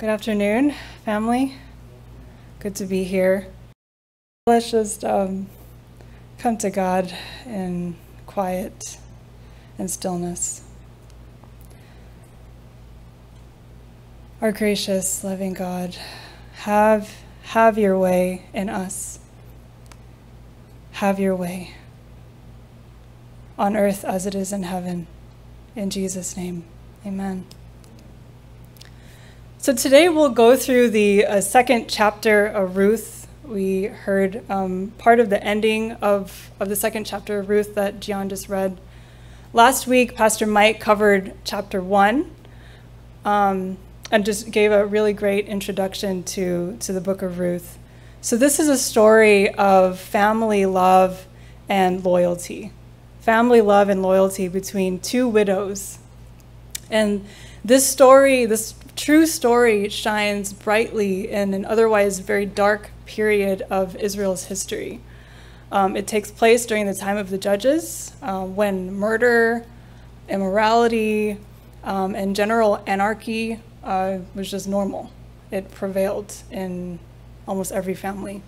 Good afternoon, family. Good to be here. Let's just um, come to God in quiet and stillness. Our gracious, loving God, have, have your way in us. Have your way on earth as it is in heaven. In Jesus' name, amen. So today we'll go through the uh, second chapter of Ruth. We heard um, part of the ending of, of the second chapter of Ruth that Gian just read. Last week, Pastor Mike covered chapter one um, and just gave a really great introduction to, to the book of Ruth. So, this is a story of family love and loyalty. Family love and loyalty between two widows. And this story, this true story shines brightly in an otherwise very dark period of Israel's history. Um, it takes place during the time of the judges uh, when murder, immorality, um, and general anarchy uh, was just normal. It prevailed in almost every family.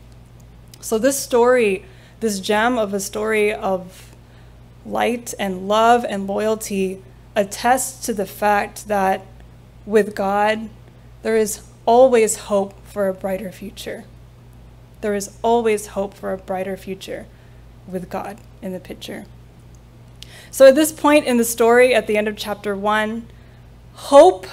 So, this story, this gem of a story of light and love and loyalty, attests to the fact that with God, there is always hope for a brighter future. There is always hope for a brighter future with God in the picture. So at this point in the story, at the end of chapter one, hope,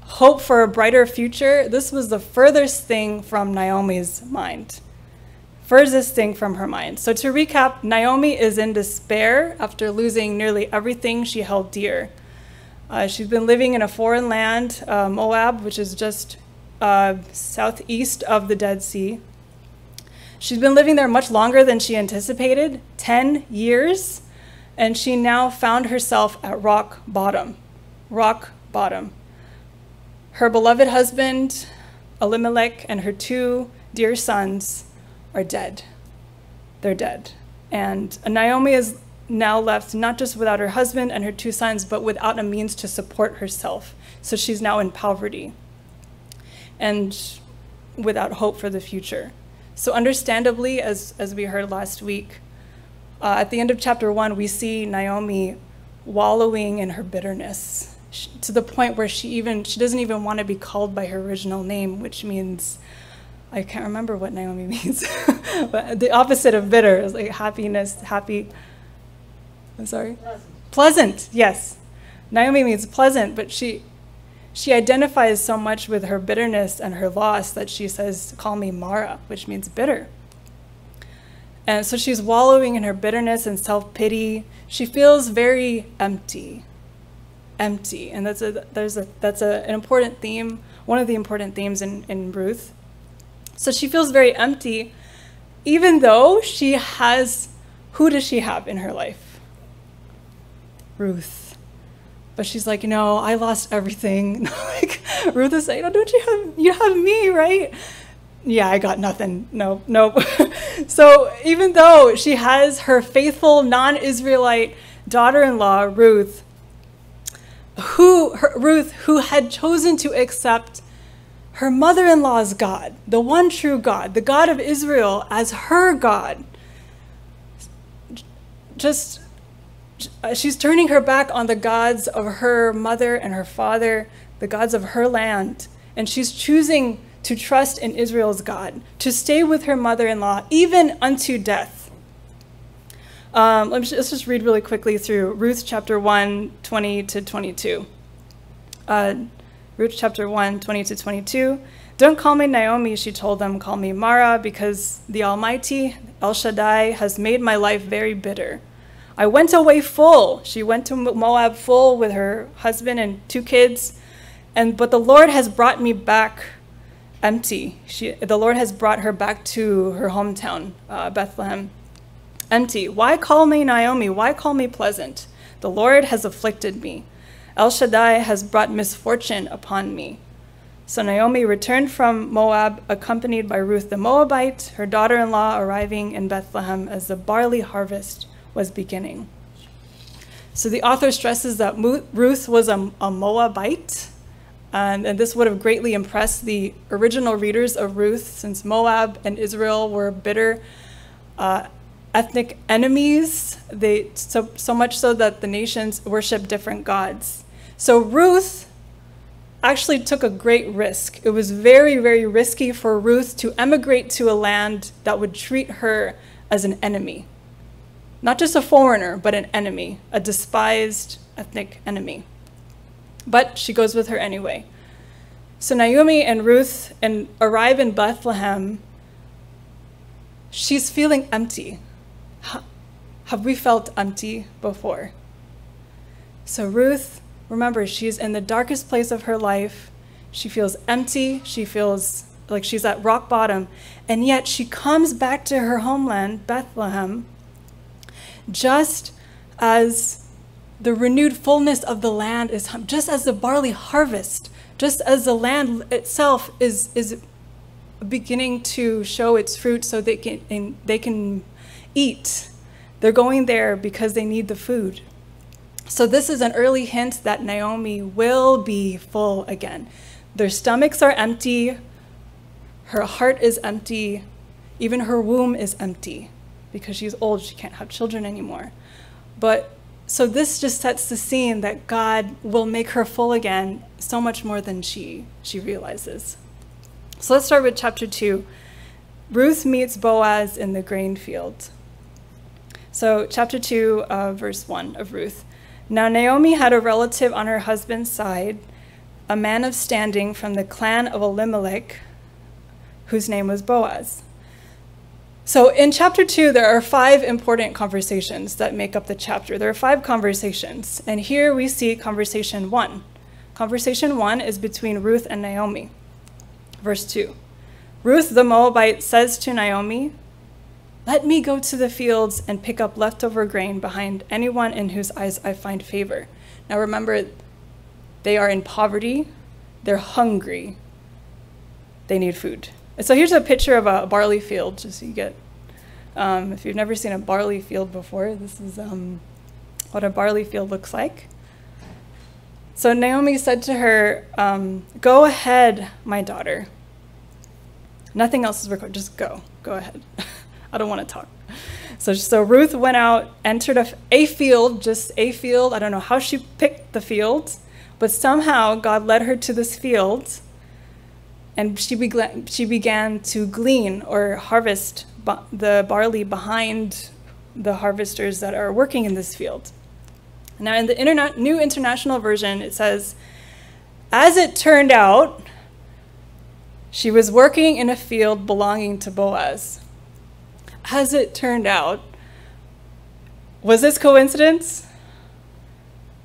hope for a brighter future, this was the furthest thing from Naomi's mind. Furthest thing from her mind. So to recap, Naomi is in despair after losing nearly everything she held dear uh, she's been living in a foreign land, uh, Moab, which is just uh, southeast of the Dead Sea. She's been living there much longer than she anticipated 10 years, and she now found herself at rock bottom. Rock bottom. Her beloved husband, Elimelech, and her two dear sons are dead. They're dead. And Naomi is now left not just without her husband and her two sons, but without a means to support herself. So she's now in poverty and without hope for the future. So, understandably, as, as we heard last week, uh, at the end of chapter one, we see Naomi wallowing in her bitterness to the point where she even she doesn't even want to be called by her original name, which means I can't remember what Naomi means, but the opposite of bitter is like happiness, happy, I'm sorry? Pleasant. pleasant. yes. Naomi means pleasant, but she she identifies so much with her bitterness and her loss that she says, Call me Mara, which means bitter. And so she's wallowing in her bitterness and self pity. She feels very empty. Empty. And that's a there's a that's a, an important theme, one of the important themes in, in Ruth. So she feels very empty, even though she has who does she have in her life? Ruth. But she's like, no, I lost everything. like Ruth is saying, oh, don't you have you have me, right? Yeah, I got nothing. No, nope. so even though she has her faithful non-Israelite daughter-in-law, Ruth, who her, Ruth, who had chosen to accept her mother-in-law's God, the one true God, the God of Israel, as her God, just she's turning her back on the gods of her mother and her father, the gods of her land, and she's choosing to trust in Israel's God, to stay with her mother in law, even unto death. Um, let's, just, let's, just read really quickly through Ruth chapter 1, 20 to 22. Uh, Ruth chapter 1, 20 to 22. Don't call me Naomi, she told them, call me Mara, because the Almighty, El Shaddai, has made my life very bitter. I went away full. She went to Moab full with her husband and two kids. And but the Lord has brought me back empty. She, the Lord has brought her back to her hometown, uh, Bethlehem, empty. Why call me Naomi? Why call me pleasant? The Lord has afflicted me. El Shaddai has brought misfortune upon me. So Naomi returned from Moab, accompanied by Ruth the Moabite, her daughter in law, arriving in Bethlehem as the barley harvest was beginning. So the author stresses that Ruth was a, a Moabite, And, and this would have greatly impressed the original readers of Ruth, since Moab and Israel were bitter uh, ethnic enemies. They so so much so that the nations worship different gods. So Ruth actually took a great risk. It was very, very risky for Ruth to emigrate to a land that would treat her as an enemy. Not just a foreigner, but an enemy, a despised ethnic enemy. But she goes with her anyway. So Naomi and Ruth and arrive in Bethlehem. She's feeling empty. Have we felt empty before? So Ruth Remember, she's in the darkest place of her life. She feels empty. She feels like she's at rock bottom. And yet she comes back to her homeland, Bethlehem, just as the renewed fullness of the land is, just as the barley harvest, just as the land itself is, is beginning to show its fruit so they can, they can eat. They're going there because they need the food. So, this is an early hint that Naomi will be full again. Their stomachs are empty, her heart is empty, even her womb is empty because she's old, she can't have children anymore. But so this just sets the scene that God will make her full again so much more than she she realizes. So let's start with chapter 2. Ruth meets Boaz in the grain field. So chapter 2 uh, verse 1 of Ruth. Now Naomi had a relative on her husband's side, a man of standing from the clan of Elimelech, whose name was Boaz. So in chapter two, there are five important conversations that make up the chapter. There are five conversations, and here we see conversation one. Conversation one is between Ruth and Naomi. Verse two Ruth the Moabite says to Naomi, let me go to the fields and pick up leftover grain behind anyone in whose eyes I find favor. Now remember, they are in poverty, they're hungry, they need food. So here's a picture of a barley field, just so you get, um, if you've never seen a barley field before, this is um, what a barley field looks like. So Naomi said to her, um, Go ahead, my daughter. Nothing else is required, just go, go ahead. I don't want to talk. So, so Ruth went out, entered a, a field, just a field. I don't know how she picked the field, but somehow God led her to this field, and she, began, she began to glean or harvest the barley behind the harvesters that are working in this field. Now, in the interna- New International Version, it says, As it turned out, she was working in a field belonging to Boaz as it turned out, was this coincidence?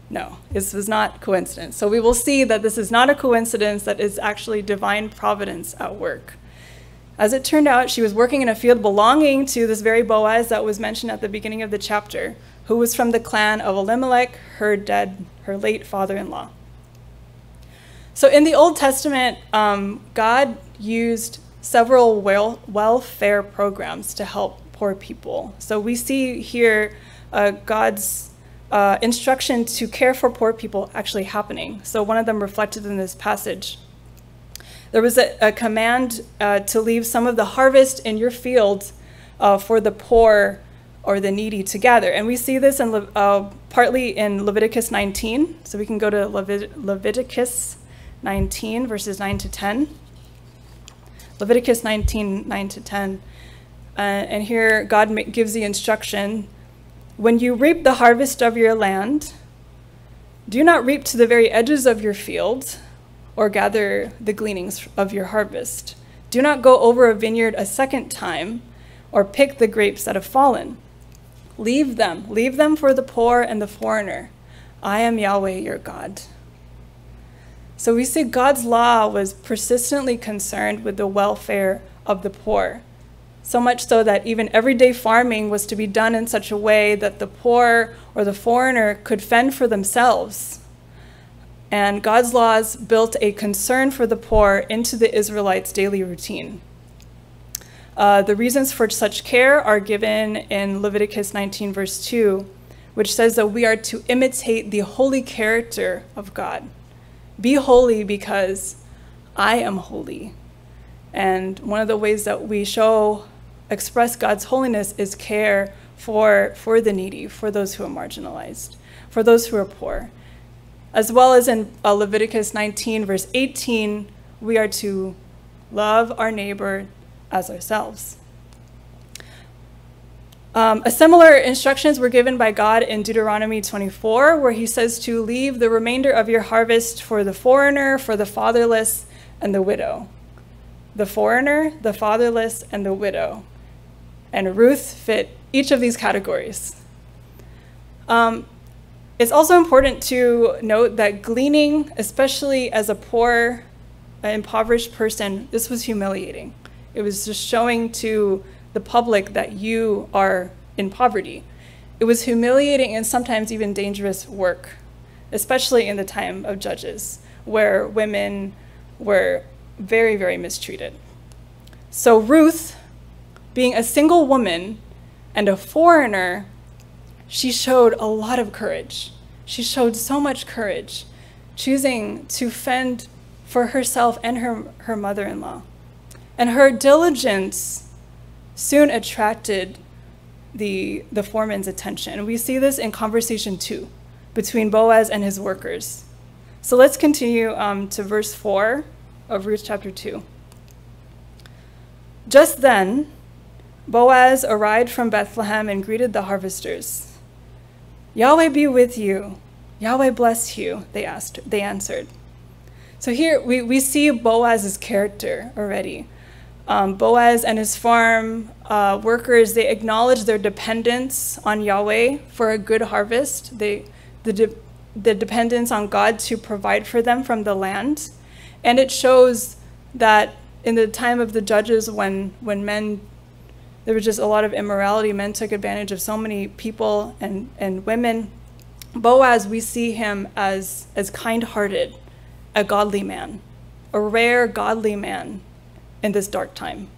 No, this was not coincidence. So we will see that this is not a coincidence, that is actually divine providence at work. As it turned out, she was working in a field belonging to this very Boaz that was mentioned at the beginning of the chapter, who was from the clan of Elimelech, her dead, her late father-in-law. So in the Old Testament, um, God used several wel welfare programs to help poor people. So we see here uh, God's uh, instruction to care for poor people actually happening. So one of them reflected in this passage. There was a, a command uh, to leave some of the harvest in your field uh, for the poor or the needy to gather. And we see this in uh, partly in Leviticus 19. So we can go to Levit Leviticus 19, verses 9 to 10. Leviticus 19, 9 to 10. Uh, and here God gives the instruction When you reap the harvest of your land, do not reap to the very edges of your field or gather the gleanings of your harvest. Do not go over a vineyard a second time or pick the grapes that have fallen. Leave them, leave them for the poor and the foreigner. I am Yahweh your God. So we see God's law was persistently concerned with the welfare of the poor. So much so that even everyday farming was to be done in such a way that the poor or the foreigner could fend for themselves. And God's laws built a concern for the poor into the Israelites' daily routine. Uh, the reasons for such care are given in Leviticus 19, verse 2, which says that we are to imitate the holy character of God Be holy because I am holy. And one of the ways that we show, express God's holiness is care for, for the needy, for those who are marginalized, for those who are poor. As well as in uh, Leviticus 19, verse 18, we are to love our neighbor as ourselves. Um, a similar instructions were given by God in Deuteronomy 24, where he says to leave the remainder of your harvest for the foreigner, for the fatherless, and the widow. The foreigner, the fatherless, and the widow. And Ruth fit each of these categories. Um, it's also important to note that gleaning, especially as a poor, impoverished person, this was humiliating. It was just showing to the public that you are in poverty. It was humiliating and sometimes even dangerous work, especially in the time of judges, where women were very, very mistreated. So Ruth, being a single woman and a foreigner, she showed a lot of courage. She showed so much courage, choosing to fend for herself and her, her mother in law. And her diligence soon attracted the, the foreman's attention. We see this in conversation two between Boaz and his workers. So let's continue um, to verse four of Ruth chapter two. Just then, Boaz arrived from Bethlehem and greeted the harvesters. Yahweh be with you. Yahweh bless you, they asked, they answered. So here we, we see Boaz's character already um, Boaz and his farm uh, workers, they acknowledge their dependence on Yahweh for a good harvest, they, the, de the dependence on God to provide for them from the land. And it shows that in the time of the judges, when, when men, there was just a lot of immorality, men took advantage of so many people and, and women. Boaz, we see him as, as kind hearted, a godly man, a rare godly man in this dark time.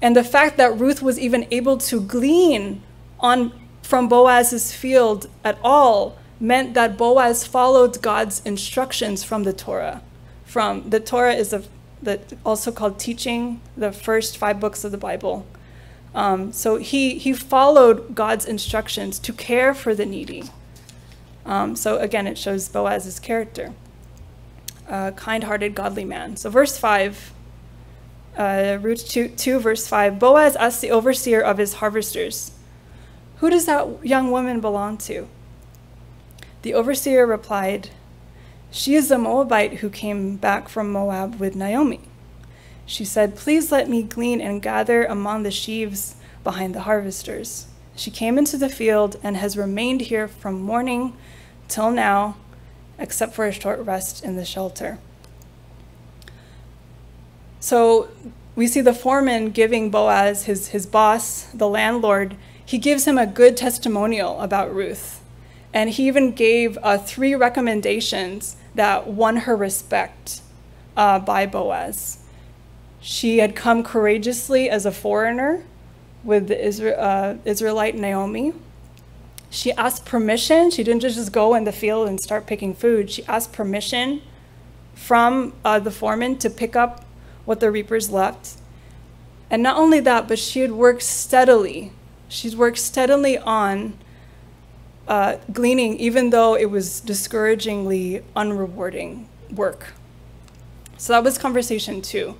And the fact that Ruth was even able to glean on from Boaz's field at all meant that Boaz followed God's instructions from the Torah. From the Torah is a, the, also called teaching, the first five books of the Bible. Um, so he, he followed God's instructions to care for the needy. Um, so again, it shows Boaz's character a kind-hearted, godly man. So verse 5, uh, Ruth 2, 2, verse 5, Boaz asked the overseer of his harvesters, Who does that young woman belong to? The overseer replied, She is the Moabite who came back from Moab with Naomi. She said, Please let me glean and gather among the sheaves behind the harvesters. She came into the field and has remained here from morning till now except for a short rest in the shelter. So we see the foreman giving Boaz, his, his boss, the landlord, he gives him a good testimonial about Ruth. And he even gave uh, three recommendations that won her respect uh, by Boaz. She had come courageously as a foreigner with the Isra- uh, Israelite Naomi. She asked permission. She didn't just go in the field and start picking food. She asked permission from uh, the foreman to pick up what the reapers left. And not only that, but she had worked steadily. She's worked steadily on uh, gleaning, even though it was discouragingly unrewarding work. So that was conversation two.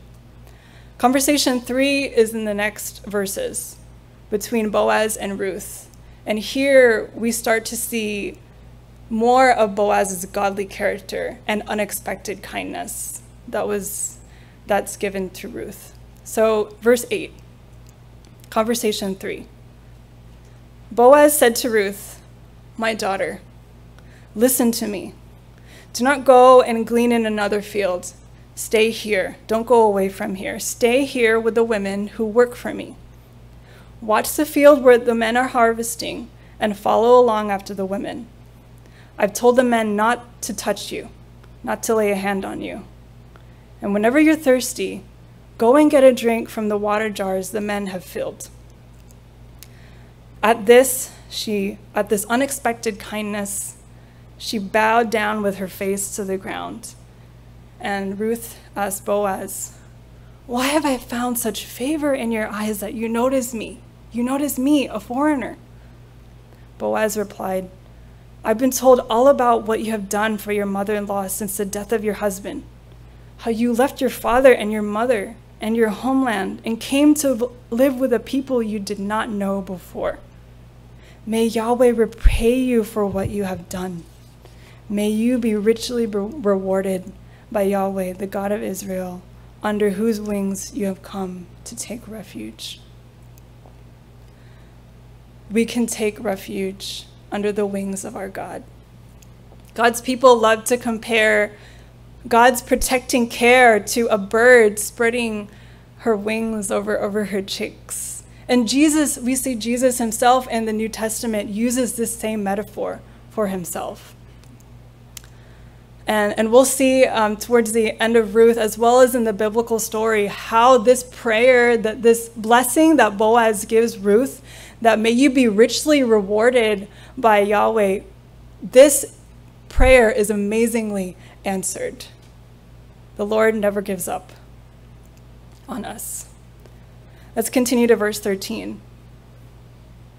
Conversation three is in the next verses between Boaz and Ruth. And here we start to see more of Boaz's godly character and unexpected kindness that was that's given to Ruth. So verse 8. Conversation 3. Boaz said to Ruth, "My daughter, listen to me. Do not go and glean in another field. Stay here. Don't go away from here. Stay here with the women who work for me." Watch the field where the men are harvesting and follow along after the women. I've told the men not to touch you, not to lay a hand on you. And whenever you're thirsty, go and get a drink from the water jars the men have filled. At this, she, at this unexpected kindness, She bowed down with her face to the ground. And Ruth asked Boaz, Why have I found such favor in your eyes that you notice me? You notice me, a foreigner. Boaz replied, I've been told all about what you have done for your mother in law since the death of your husband, how you left your father and your mother and your homeland and came to live with a people you did not know before. May Yahweh repay you for what you have done. May you be richly rewarded by Yahweh, the God of Israel, under whose wings you have come to take refuge. We can take refuge under the wings of our God. God's people love to compare God's protecting care to a bird spreading her wings over, over her cheeks. And Jesus, we see Jesus himself in the New Testament uses this same metaphor for himself. And, and we'll see um, towards the end of Ruth, as well as in the biblical story, how this prayer, that this blessing that Boaz gives Ruth, that may you be richly rewarded by Yahweh, this prayer is amazingly answered. The Lord never gives up on us. Let's continue to verse 13.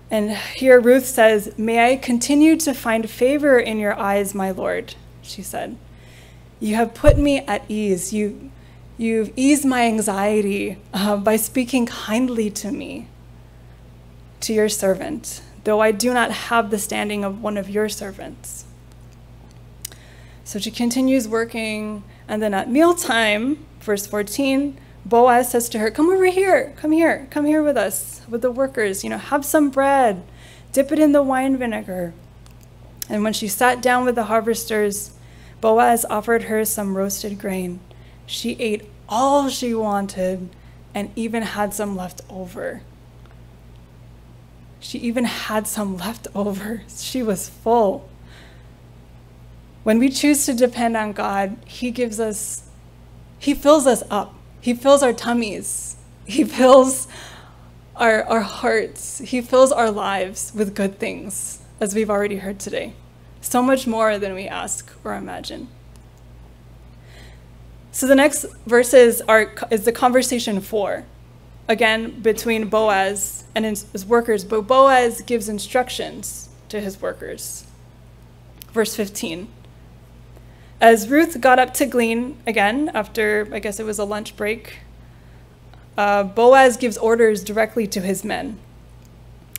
And here Ruth says, May I continue to find favor in your eyes, my Lord she said. You have put me at ease. You, you've eased my anxiety uh, by speaking kindly to me, to your servant, though I do not have the standing of one of your servants. So she continues working, and then at mealtime, verse 14, Boaz says to her, Come over here, come here, come here with us, with the workers, you know, have some bread, dip it in the wine vinegar. And when she sat down with the harvesters, Boaz offered her some roasted grain. She ate all she wanted and even had some left over. She even had some left over. She was full. When we choose to depend on God, He gives us, He fills us up. He fills our tummies. He fills our, our hearts. He fills our lives with good things, as we've already heard today so much more than we ask or imagine. So the next verses are is the conversation four, again between Boaz and his, his workers. But Boaz gives instructions to his workers. Verse 15. As Ruth got up to glean again after, I guess it was a lunch break, uh, Boaz gives orders directly to his men.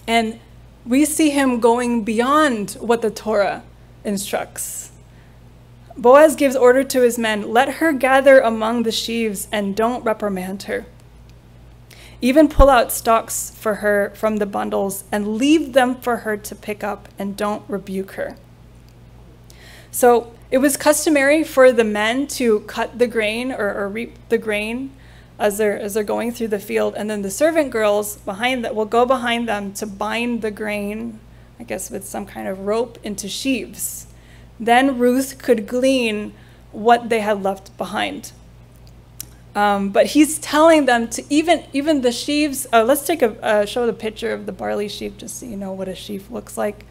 And we see him going beyond what the Torah instructs. Boaz gives order to his men let her gather among the sheaves and don't reprimand her. Even pull out stalks for her from the bundles and leave them for her to pick up and don't rebuke her. So it was customary for the men to cut the grain or, or reap the grain as they're, as they're going through the field, and then the servant girls behind that will go behind them to bind the grain I guess with some kind of rope into sheaves. Then Ruth could glean what they had left behind. Um, but he's telling them to even even the sheaves. Uh, let's take a uh, show the picture of the barley sheaf just so you know what a sheaf looks like.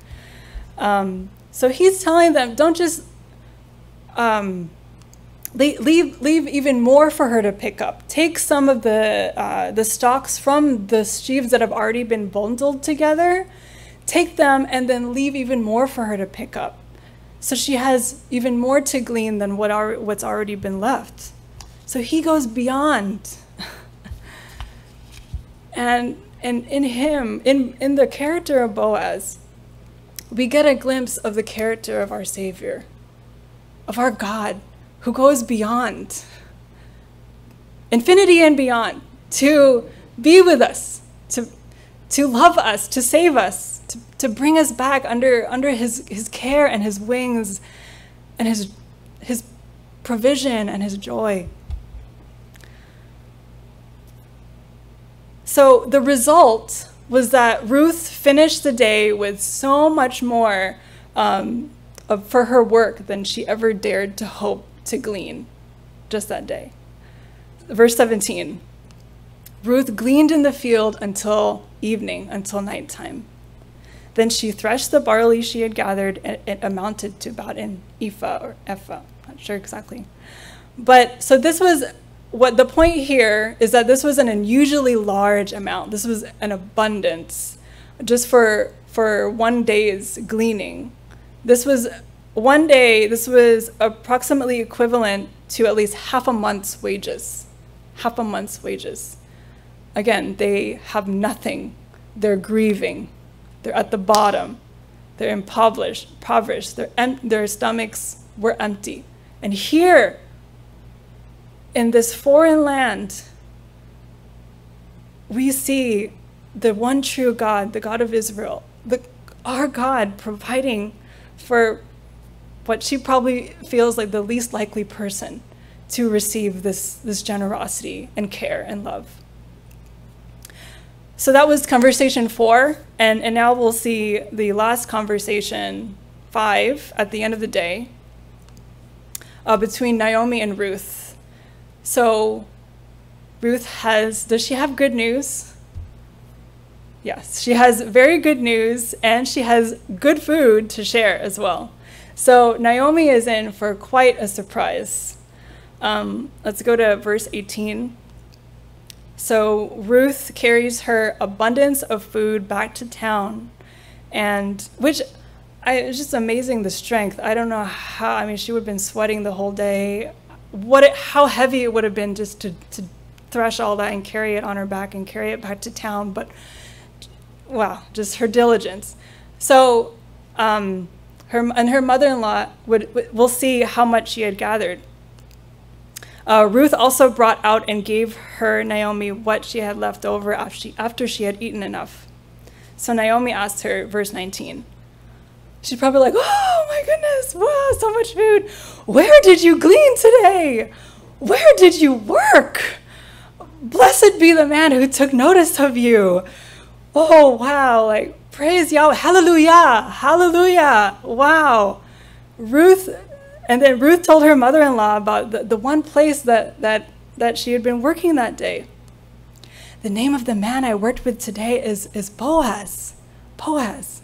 Um, so he's telling them, don't just um, leave, leave even more for her to pick up. Take some of the uh, the stalks from the sheaves that have already been bundled together take them and then leave even more for her to pick up. So she has even more to glean than what are, what's already been left. So he goes beyond. and and in him, in, in the character of Boaz, we get a glimpse of the character of our Savior, of our God, who goes beyond, infinity and beyond, to be with us, to, to love us, to save us, to, to bring us back under, under his, his care and his wings and his, his provision and his joy. So the result was that Ruth finished the day with so much more um, of, for her work than she ever dared to hope to glean just that day. Verse 17 Ruth gleaned in the field until evening, until nighttime. Then she threshed the barley she had gathered, and it amounted to about an ephah or ephah. Not sure exactly. But so this was what the point here is that this was an unusually large amount. This was an abundance just for for one day's gleaning. This was one day, this was approximately equivalent to at least half a month's wages. Half a month's wages. Again, they have nothing. They're grieving. They're at the bottom. They're impoverished. impoverished. Their, their stomachs were empty. And here, in this foreign land, we see the one true God, the God of Israel, the, our God providing for what she probably feels like the least likely person to receive this, this generosity and care and love. So that was conversation four, and, and now we'll see the last conversation, five, at the end of the day, uh, between Naomi and Ruth. So Ruth has, does she have good news? Yes, she has very good news and she has good food to share as well. So Naomi is in for quite a surprise. Um, let's go to verse 18. So Ruth carries her abundance of food back to town, and which I, it's just amazing the strength. I don't know how. I mean, she would have been sweating the whole day. What? It, how heavy it would have been just to to thresh all that and carry it on her back and carry it back to town. But wow, just her diligence. So, um, her and her mother-in-law would, would we'll see how much she had gathered. Uh, Ruth also brought out and gave her Naomi what she had left over after she, after she had eaten enough. So Naomi asked her, verse 19. She's probably like, "Oh my goodness! Wow, so much food! Where did you glean today? Where did you work? Blessed be the man who took notice of you." oh, wow, like, praise Yahweh, hallelujah, hallelujah, wow. Ruth, and then Ruth told her mother in law about the, the one place that, that, that she had been working that day. The name of the man I worked with today is, is Boaz. Boaz.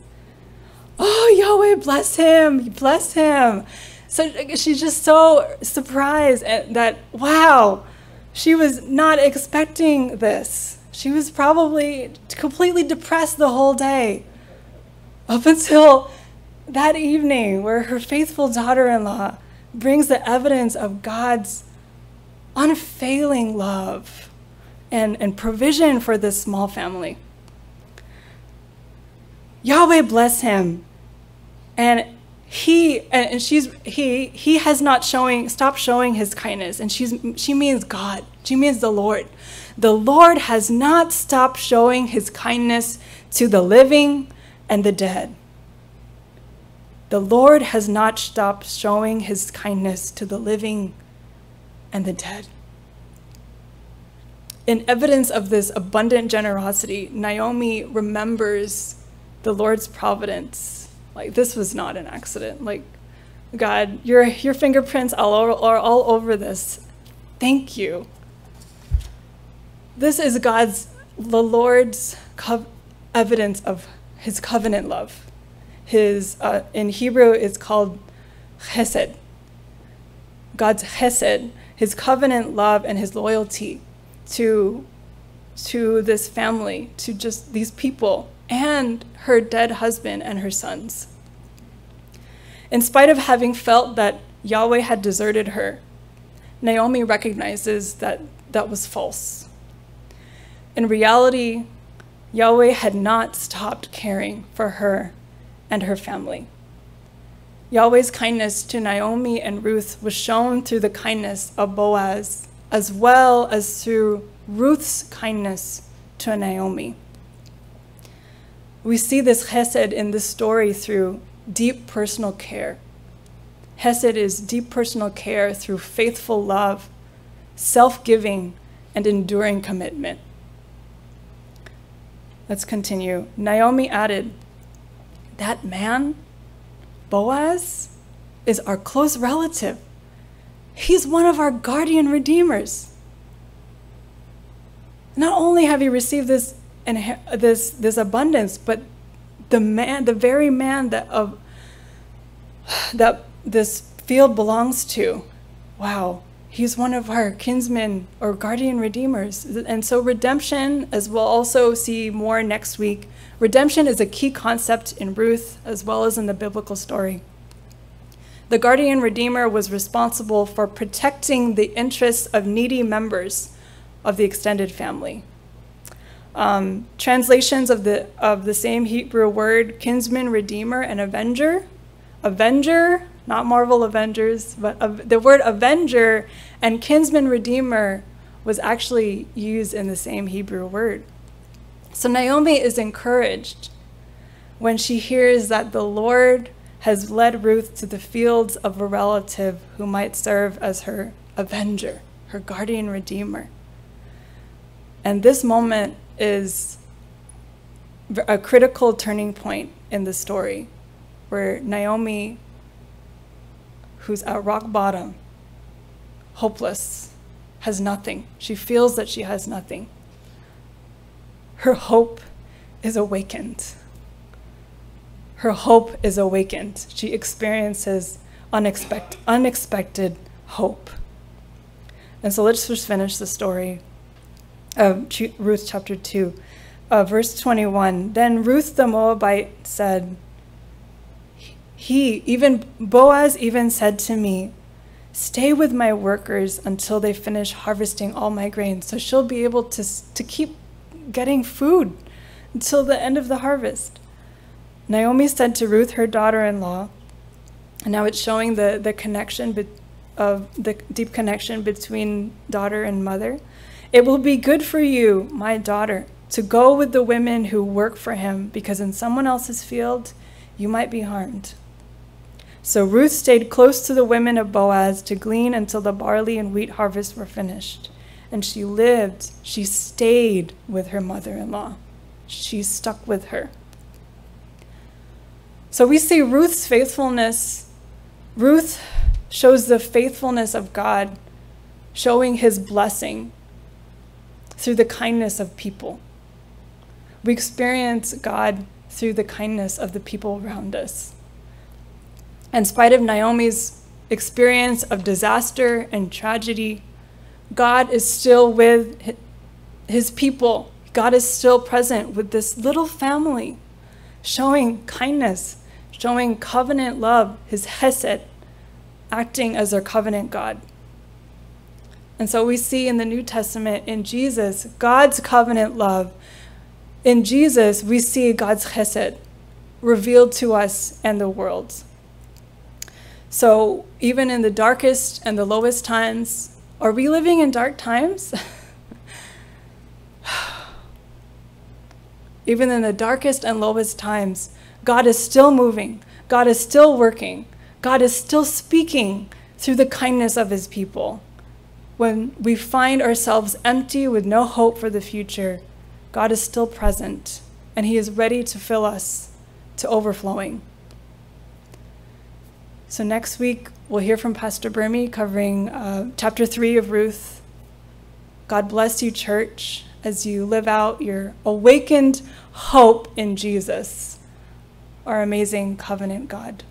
Oh, Yahweh, bless him, bless him. So she's just so surprised at that, wow, she was not expecting this. She was probably completely depressed the whole day. Up until that evening, where her faithful daughter in law brings the evidence of God's unfailing love and, and provision for this small family. Yahweh bless him. And he and she's he he has not showing stopped showing his kindness and she's she means God. She means the Lord. The Lord has not stopped showing his kindness to the living and the dead. The Lord has not stopped showing his kindness to the living and the dead. In evidence of this abundant generosity, Naomi remembers the Lord's providence. Like, this was not an accident. Like, God, your, your fingerprints are all, are all over this. Thank you. This is God's, the Lord's evidence of his covenant love. His, uh, in Hebrew, it's called chesed. God's chesed, his covenant love and his loyalty to, to this family, to just these people, and her dead husband and her sons. In spite of having felt that Yahweh had deserted her, Naomi recognizes that that was false. In reality, Yahweh had not stopped caring for her and her family. Yahweh's kindness to Naomi and Ruth was shown through the kindness of Boaz, as well as through Ruth's kindness to Naomi. We see this chesed in this story through deep personal care. Hesed is deep personal care through faithful love, self giving, and enduring commitment. Let's continue. Naomi added, That man, Boaz, is our close relative. He's one of our guardian redeemers. Not only have you received this, this, this abundance, but, the man, the very man that of that this field belongs to. Wow, he's one of our kinsmen or guardian redeemers. And so redemption, as we'll also see more next week, redemption is a key concept in Ruth as well as in the biblical story. The guardian redeemer was responsible for protecting the interests of needy members of the extended family. Um, translations of the, of the same Hebrew word, kinsman, redeemer, and avenger. Avenger, not Marvel Avengers, but the word avenger and kinsman, redeemer was actually used in the same Hebrew word. So Naomi is encouraged when she hears that the Lord has led Ruth to the fields of a relative who might serve as her avenger, her guardian redeemer. And this moment is a critical turning point in the story where Naomi, who's at rock bottom, hopeless, has nothing. She feels that she has nothing. Her hope is awakened her hope is awakened. She experiences unexpected, unexpected hope. And so let's just finish the story of Ruth chapter 2, uh, verse 21. Then Ruth the Moabite said, He, even Boaz, even said to me, Stay with my workers until they finish harvesting all my grain. So she'll be able to, to keep getting food until the end of the harvest. Naomi said to Ruth, her daughter in law, and now it's showing the, the connection of the deep connection between daughter and mother. It will be good for you, my daughter, to go with the women who work for him, because in someone else's field you might be harmed. So Ruth stayed close to the women of Boaz to glean until the barley and wheat harvests were finished. And she lived, she stayed with her mother in law. She stuck with her. So we see Ruth's faithfulness. Ruth shows the faithfulness of God, showing his blessing through the kindness of people. We experience God through the kindness of the people around us. In spite of Naomi's experience of disaster and tragedy, God is still with his people. God is still present with this little family, showing kindness showing covenant love, his hesed, acting as our covenant God. And so we see in the New Testament, in Jesus, God's covenant love. In Jesus, we see God's chesed revealed to us and the world. So even in the darkest and the lowest times, are we living in dark times? even in the darkest and lowest times, God is still moving. God is still working. God is still speaking through the kindness of his people. When we find ourselves empty with no hope for the future, God is still present and he is ready to fill us to overflowing. So next week, we'll hear from Pastor Burmy covering uh, chapter 3 of Ruth. God bless you, church, as you live out your awakened hope in Jesus our amazing covenant God.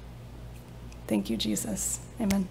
Thank you, Jesus. Amen.